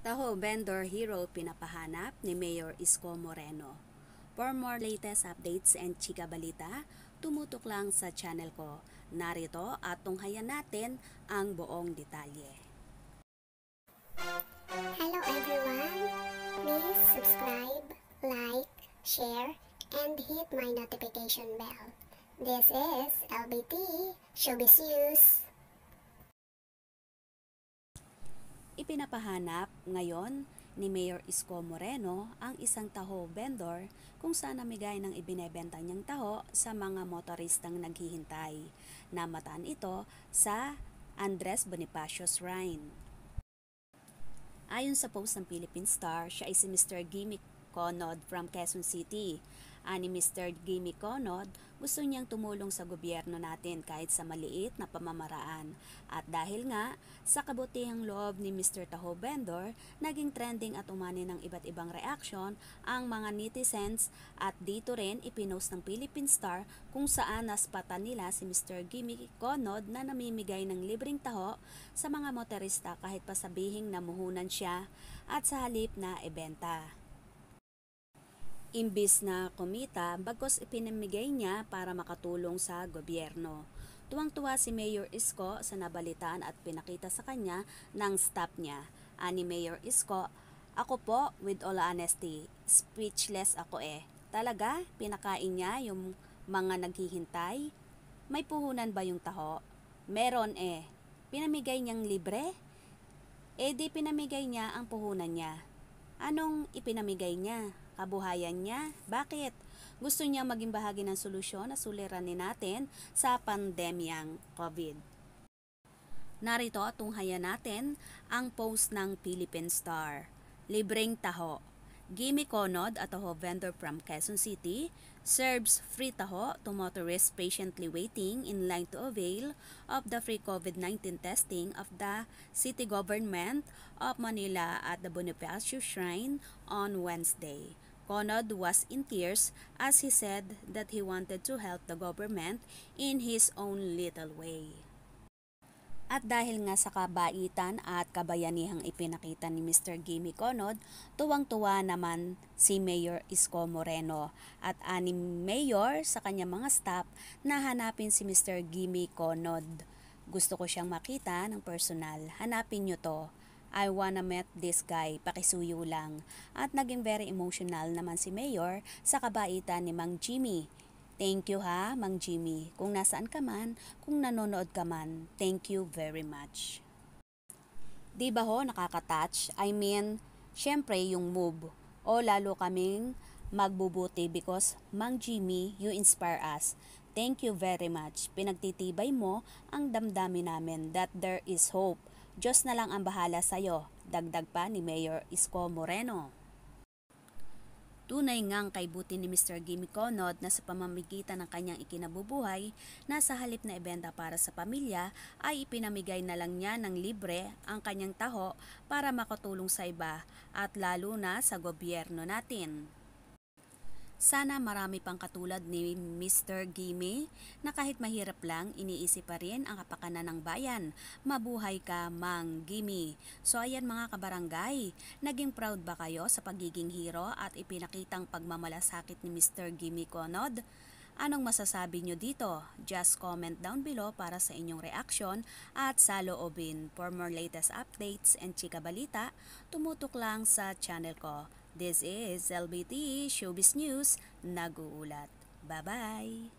Taho vendor hero pinapahanap ni Mayor Isko Moreno. For more latest updates and chika balita, tumutok lang sa channel ko. Narito at tunghayan natin ang buong detalye. Hello everyone! Please subscribe, like, share, and hit my notification bell. This is LBT Showbiz News. Ipinapahanap ngayon ni Mayor Isko Moreno ang isang taho vendor kung saan namigay ng ibinebenta niyang taho sa mga motoristang naghihintay. Namataan ito sa Andres Bonifacio Shrine. Ayon sa post ng Philippine Star, siya ay si Mr. Gimmick Conod from Quezon City. Ani Mr. Gimmy Conod, gusto niyang tumulong sa gobyerno natin kahit sa maliit na pamamaraan. At dahil nga, sa kabutihang loob ni Mr. Taho Bendor, naging trending at umani ng iba't ibang reaksyon ang mga netizens at dito rin ipinost ng Philippine Star kung saan naspatan nila si Mr. Gimmy Conod na namimigay ng libreng taho sa mga motorista kahit pa sabihing namuhunan siya at sa halip na ibenta. Imbis na kumita, bagos ipinamigay niya para makatulong sa gobyerno. Tuwang-tuwa si Mayor Isko sa nabalitaan at pinakita sa kanya ng staff niya. Ani Mayor Isko, ako po, with all honesty, speechless ako eh. Talaga, pinakain niya yung mga naghihintay? May puhunan ba yung taho? Meron eh. Pinamigay niyang libre? Eh di pinamigay niya ang puhunan niya. Anong ipinamigay niya? Kabuhayan niya? Bakit? Gusto niya maging bahagi ng solusyon na suliranin natin sa pandemyang COVID. Narito at tunghayan natin ang post ng Philippine Star. Libreng taho. Gimme Conod at taho vendor from Quezon City serves free taho to motorists patiently waiting in line to avail of the free COVID-19 testing of the city government of Manila at the Bonifacio Shrine on Wednesday. Conod was in tears as he said that he wanted to help the government in his own little way. At dahil nga sa kabaitan at kabayanihang ipinakita ni Mr. Gimme Conod, tuwang-tuwa naman si Mayor Isko Moreno at anim mayor sa kanyang mga staff na hanapin si Mr. Gimme Conod. Gusto ko siyang makita ng personal. Hanapin niyo to. I wanna meet this guy, pakisuyo lang. At naging very emotional naman si Mayor sa kabaitan ni Mang Jimmy. Thank you ha, Mang Jimmy. Kung nasaan ka man, kung nanonood ka man, thank you very much. Di ba ho nakaka-touch? I mean, syempre yung move. O lalo kaming magbubuti because Mang Jimmy, you inspire us. Thank you very much. Pinagtitibay mo ang damdamin namin that there is hope Diyos na lang ang bahala sa iyo, dagdag pa ni Mayor Isko Moreno. Tunay ngang kay buti ni Mr. Gimme Conod na sa pamamagitan ng kanyang ikinabubuhay na sa halip na ibenta para sa pamilya ay ipinamigay na lang niya ng libre ang kanyang taho para makatulong sa iba at lalo na sa gobyerno natin. Sana marami pang katulad ni Mr. Gimme na kahit mahirap lang, iniisip pa rin ang kapakanan ng bayan. Mabuhay ka, Mang Gimme. So ayan mga kabarangay, naging proud ba kayo sa pagiging hero at ipinakitang pagmamalasakit ni Mr. Gimme Conod? Anong masasabi nyo dito? Just comment down below para sa inyong reaction at sa loobin. For more latest updates and chika balita, tumutok lang sa channel ko. This is LBT Showbiz News, nag-uulat. Bye-bye!